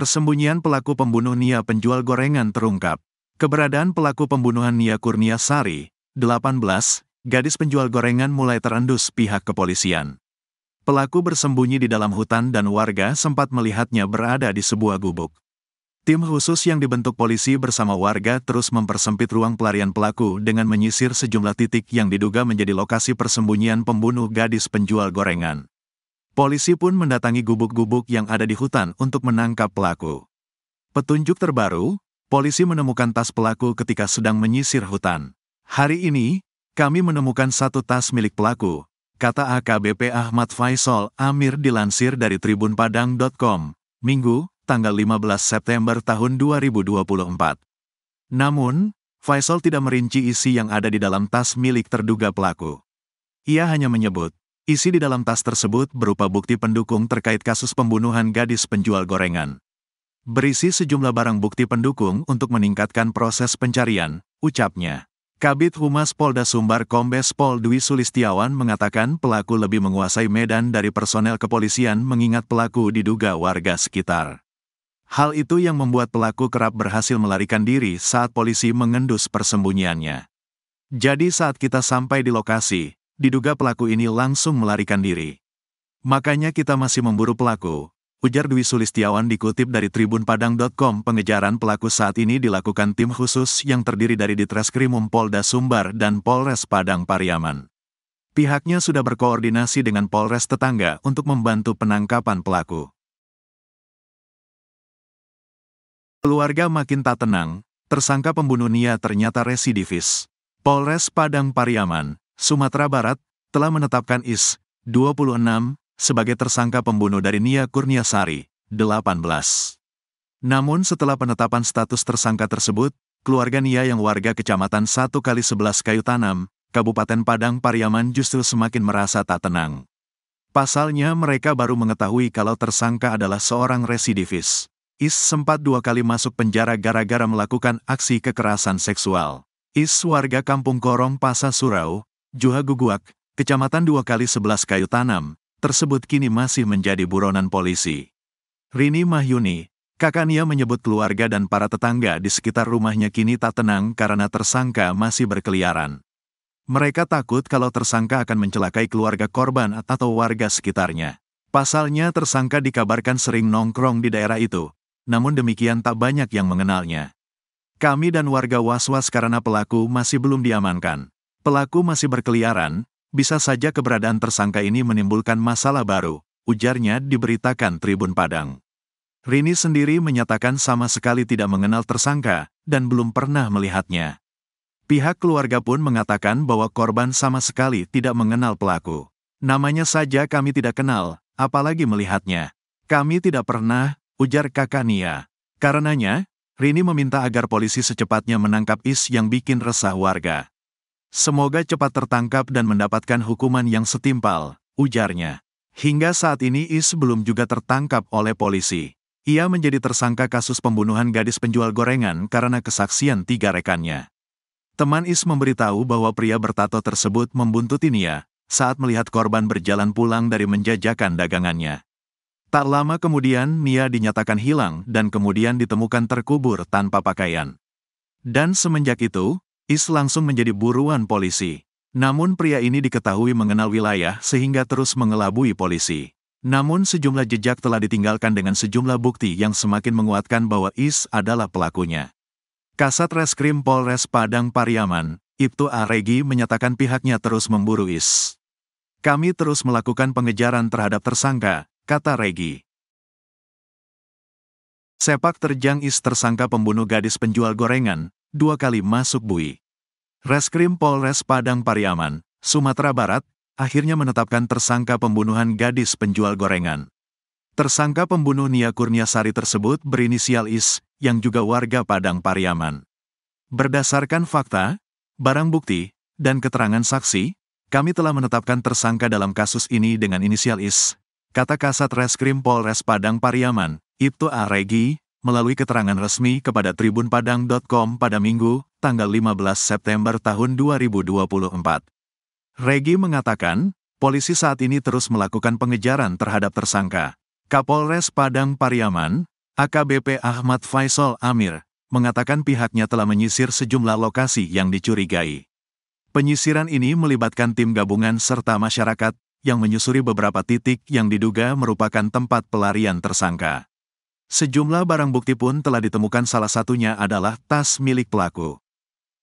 Persembunyian pelaku pembunuh Nia penjual gorengan terungkap. Keberadaan pelaku pembunuhan Nia Kurnia Sari, 18, gadis penjual gorengan mulai terendus pihak kepolisian. Pelaku bersembunyi di dalam hutan dan warga sempat melihatnya berada di sebuah gubuk. Tim khusus yang dibentuk polisi bersama warga terus mempersempit ruang pelarian pelaku dengan menyisir sejumlah titik yang diduga menjadi lokasi persembunyian pembunuh gadis penjual gorengan. Polisi pun mendatangi gubuk-gubuk yang ada di hutan untuk menangkap pelaku. Petunjuk terbaru, polisi menemukan tas pelaku ketika sedang menyisir hutan. Hari ini, kami menemukan satu tas milik pelaku, kata AKBP Ahmad Faisal Amir dilansir dari tribunpadang.com, Minggu, tanggal 15 September tahun 2024. Namun, Faisal tidak merinci isi yang ada di dalam tas milik terduga pelaku. Ia hanya menyebut, isi di dalam tas tersebut berupa bukti pendukung terkait kasus pembunuhan gadis penjual gorengan berisi sejumlah barang bukti pendukung untuk meningkatkan proses pencarian, ucapnya. Kabit Humas Polda Sumbar Kombes Pol Dwi Sulistiawan mengatakan pelaku lebih menguasai medan dari personel kepolisian mengingat pelaku diduga warga sekitar. Hal itu yang membuat pelaku kerap berhasil melarikan diri saat polisi mengendus persembunyiannya. Jadi saat kita sampai di lokasi, diduga pelaku ini langsung melarikan diri. Makanya kita masih memburu pelaku, Ujar Dwi Sulistiawan dikutip dari tribunpadang.com pengejaran pelaku saat ini dilakukan tim khusus yang terdiri dari Ditreskrimum Polda Sumbar dan Polres Padang Pariaman. Pihaknya sudah berkoordinasi dengan Polres tetangga untuk membantu penangkapan pelaku. Keluarga makin tak tenang, tersangka pembunuh Nia ternyata residivis. Polres Padang Pariaman, Sumatera Barat, telah menetapkan IS 26 sebagai tersangka pembunuh dari Nia Kurniasari, 18. Namun setelah penetapan status tersangka tersebut, keluarga Nia yang warga kecamatan 1 kali 11 Kayu Tanam, Kabupaten Padang Pariaman justru semakin merasa tak tenang. Pasalnya mereka baru mengetahui kalau tersangka adalah seorang residivis. Is sempat dua kali masuk penjara gara-gara melakukan aksi kekerasan seksual. Is warga Kampung Korong Pasa Surau, Juha Guguak, Kecamatan 2 kali 11 Kayu Tanam, tersebut kini masih menjadi buronan polisi. Rini Mahyuni, kakaknya menyebut keluarga dan para tetangga di sekitar rumahnya kini tak tenang karena tersangka masih berkeliaran. Mereka takut kalau tersangka akan mencelakai keluarga korban atau warga sekitarnya. Pasalnya tersangka dikabarkan sering nongkrong di daerah itu, namun demikian tak banyak yang mengenalnya. Kami dan warga was-was karena pelaku masih belum diamankan. Pelaku masih berkeliaran, bisa saja keberadaan tersangka ini menimbulkan masalah baru, ujarnya diberitakan Tribun Padang. Rini sendiri menyatakan sama sekali tidak mengenal tersangka, dan belum pernah melihatnya. Pihak keluarga pun mengatakan bahwa korban sama sekali tidak mengenal pelaku. Namanya saja kami tidak kenal, apalagi melihatnya. Kami tidak pernah, ujar kakak Nia. Karenanya, Rini meminta agar polisi secepatnya menangkap Is yang bikin resah warga. Semoga cepat tertangkap dan mendapatkan hukuman yang setimpal, ujarnya. Hingga saat ini Is belum juga tertangkap oleh polisi. Ia menjadi tersangka kasus pembunuhan gadis penjual gorengan karena kesaksian tiga rekannya. Teman Is memberitahu bahwa pria bertato tersebut membuntuti Nia saat melihat korban berjalan pulang dari menjajakan dagangannya. Tak lama kemudian Nia dinyatakan hilang dan kemudian ditemukan terkubur tanpa pakaian. Dan semenjak itu, Is langsung menjadi buruan polisi. Namun pria ini diketahui mengenal wilayah sehingga terus mengelabui polisi. Namun sejumlah jejak telah ditinggalkan dengan sejumlah bukti yang semakin menguatkan bahwa Is adalah pelakunya. Kasat Reskrim Polres Padang Pariaman, Ibtu Aregi menyatakan pihaknya terus memburu Is. Kami terus melakukan pengejaran terhadap tersangka, kata Regi. Sepak terjang Is tersangka pembunuh gadis penjual gorengan, dua kali masuk bui. Reskrim Polres Padang Pariaman, Sumatera Barat, akhirnya menetapkan tersangka pembunuhan gadis penjual gorengan. Tersangka pembunuh Nia Kurniasari tersebut berinisial IS, yang juga warga Padang Pariaman. Berdasarkan fakta, barang bukti, dan keterangan saksi, kami telah menetapkan tersangka dalam kasus ini dengan inisial IS, kata Kasat Reskrim Polres Padang Pariaman, Ibtu Aregi, melalui keterangan resmi kepada tribunpadang.com pada Minggu, tanggal 15 September tahun 2024. Regi mengatakan, polisi saat ini terus melakukan pengejaran terhadap tersangka. Kapolres Padang Pariaman, AKBP Ahmad Faisal Amir, mengatakan pihaknya telah menyisir sejumlah lokasi yang dicurigai. Penyisiran ini melibatkan tim gabungan serta masyarakat yang menyusuri beberapa titik yang diduga merupakan tempat pelarian tersangka. Sejumlah barang bukti pun telah ditemukan salah satunya adalah tas milik pelaku.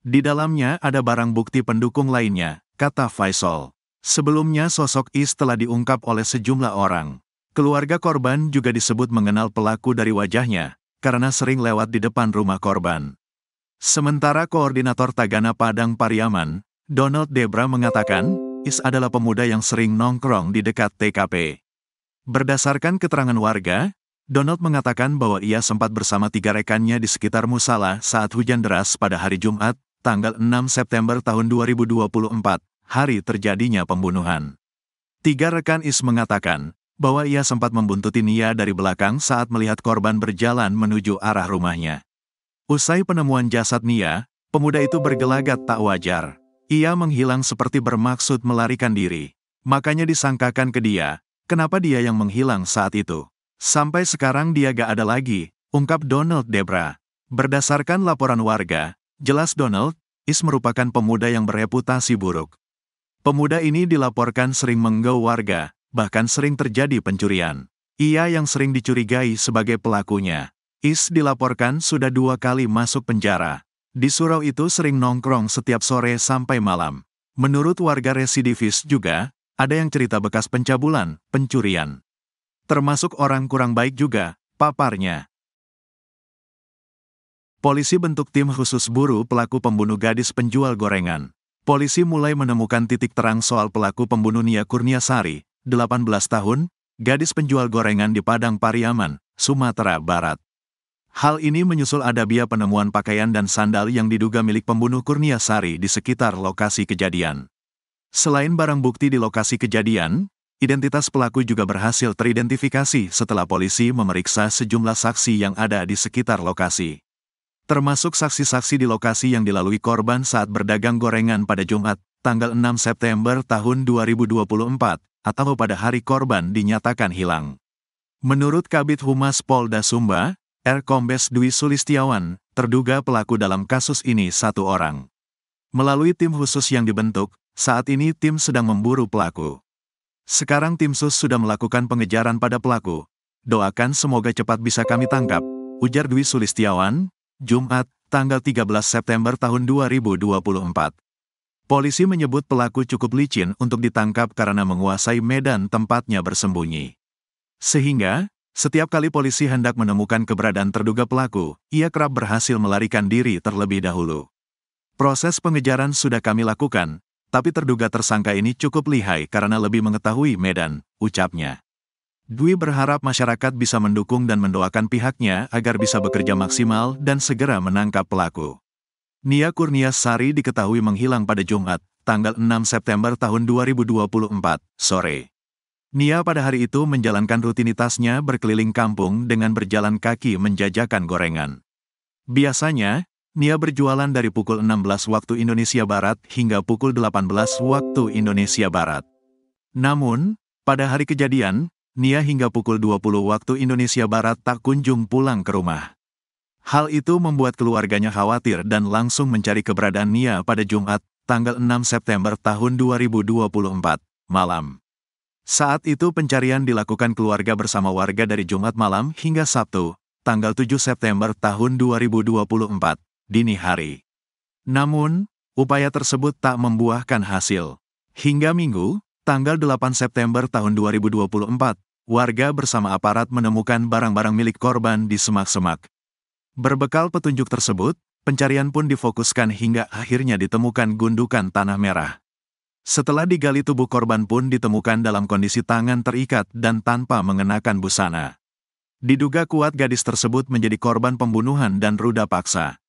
Di dalamnya ada barang bukti pendukung lainnya, kata Faisal. Sebelumnya sosok Is telah diungkap oleh sejumlah orang. Keluarga korban juga disebut mengenal pelaku dari wajahnya, karena sering lewat di depan rumah korban. Sementara Koordinator Tagana Padang Pariaman, Donald Debra mengatakan, Is adalah pemuda yang sering nongkrong di dekat TKP. Berdasarkan keterangan warga, Donald mengatakan bahwa ia sempat bersama tiga rekannya di sekitar Musala saat hujan deras pada hari Jumat, tanggal 6 September tahun 2024, hari terjadinya pembunuhan. Tiga rekan Is mengatakan bahwa ia sempat membuntuti Nia dari belakang saat melihat korban berjalan menuju arah rumahnya. Usai penemuan jasad Nia, pemuda itu bergelagat tak wajar. Ia menghilang seperti bermaksud melarikan diri. Makanya disangkakan ke dia, kenapa dia yang menghilang saat itu. Sampai sekarang dia gak ada lagi, ungkap Donald Debra. Berdasarkan laporan warga, jelas Donald, Is merupakan pemuda yang bereputasi buruk. Pemuda ini dilaporkan sering menggau warga, bahkan sering terjadi pencurian. Ia yang sering dicurigai sebagai pelakunya. Is dilaporkan sudah dua kali masuk penjara. Di surau itu sering nongkrong setiap sore sampai malam. Menurut warga residivis juga, ada yang cerita bekas pencabulan, pencurian. Termasuk orang kurang baik juga, paparnya. Polisi bentuk tim khusus buru pelaku pembunuh gadis penjual gorengan. Polisi mulai menemukan titik terang soal pelaku pembunuh Nia Kurniasari, 18 tahun, gadis penjual gorengan di Padang Pariaman, Sumatera Barat. Hal ini menyusul ada biaya penemuan pakaian dan sandal yang diduga milik pembunuh Kurniasari di sekitar lokasi kejadian. Selain barang bukti di lokasi kejadian, Identitas pelaku juga berhasil teridentifikasi setelah polisi memeriksa sejumlah saksi yang ada di sekitar lokasi. Termasuk saksi-saksi di lokasi yang dilalui korban saat berdagang gorengan pada Jumat, tanggal 6 September tahun 2024, atau pada hari korban dinyatakan hilang. Menurut Kabit Humas Polda Sumba, R. Kombes Dwi Sulistiawan, terduga pelaku dalam kasus ini satu orang. Melalui tim khusus yang dibentuk, saat ini tim sedang memburu pelaku. Sekarang tim sus sudah melakukan pengejaran pada pelaku. Doakan semoga cepat bisa kami tangkap, ujar Dwi Sulistiawan, Jumat, tanggal 13 September tahun 2024. Polisi menyebut pelaku cukup licin untuk ditangkap karena menguasai medan tempatnya bersembunyi. Sehingga, setiap kali polisi hendak menemukan keberadaan terduga pelaku, ia kerap berhasil melarikan diri terlebih dahulu. Proses pengejaran sudah kami lakukan, tapi terduga tersangka ini cukup lihai karena lebih mengetahui medan, ucapnya. Dwi berharap masyarakat bisa mendukung dan mendoakan pihaknya agar bisa bekerja maksimal dan segera menangkap pelaku. Nia Kurnia Sari diketahui menghilang pada Jumat, tanggal 6 September tahun 2024, sore. Nia pada hari itu menjalankan rutinitasnya berkeliling kampung dengan berjalan kaki menjajakan gorengan. Biasanya, Nia berjualan dari pukul 16 waktu Indonesia Barat hingga pukul 18 waktu Indonesia Barat. Namun, pada hari kejadian, Nia hingga pukul 20 waktu Indonesia Barat tak kunjung pulang ke rumah. Hal itu membuat keluarganya khawatir dan langsung mencari keberadaan Nia pada Jumat, tanggal 6 September tahun 2024, malam. Saat itu pencarian dilakukan keluarga bersama warga dari Jumat malam hingga Sabtu, tanggal 7 September tahun 2024 dini hari. Namun, upaya tersebut tak membuahkan hasil. Hingga Minggu, tanggal 8 September tahun 2024, warga bersama aparat menemukan barang-barang milik korban di semak-semak. Berbekal petunjuk tersebut, pencarian pun difokuskan hingga akhirnya ditemukan gundukan tanah merah. Setelah digali tubuh korban pun ditemukan dalam kondisi tangan terikat dan tanpa mengenakan busana. Diduga kuat gadis tersebut menjadi korban pembunuhan dan ruda paksa.